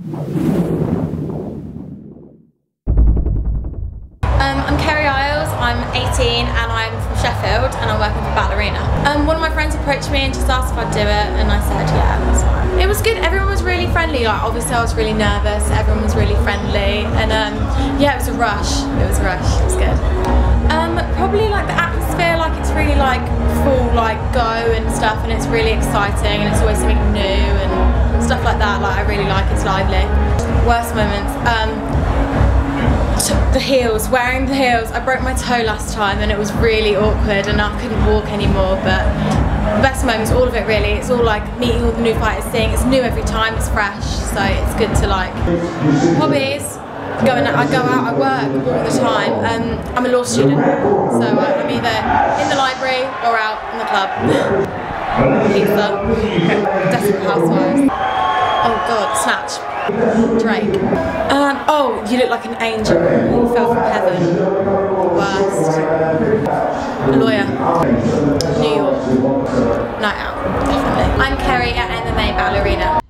Um, I'm Kerrie Eyles, I'm 18 and I'm from Sheffield and I'm working for Battle Arena. Um, one of my friends approached me and just asked if I'd do it and I said yeah, that's fine. It was good, everyone was really friendly, like obviously I was really nervous, everyone was really friendly and um, yeah it was a rush, it was a rush, it was good. Um, probably like the atmosphere, like it's really like full like go and stuff and it's really exciting and it's always something new and stuff like that, like I really like it's lively. Worst moments, um, the heels, wearing the heels. I broke my toe last time and it was really awkward and I couldn't walk anymore but the best moments, all of it really, it's all like meeting all the new fighters, seeing it's new every time, it's fresh, so it's good to like. Hobbies, going I go out, I work all the time. Um, I'm a law student, so I'm either in the library or out in the club. Pizza, Desperate Housewives. Oh god, Snatch. Drake. Um, oh, you look like an angel. You fell from heaven. Worst. Lawyer. New York. Night out, definitely. I'm Kerrie at MMA Battle Arena.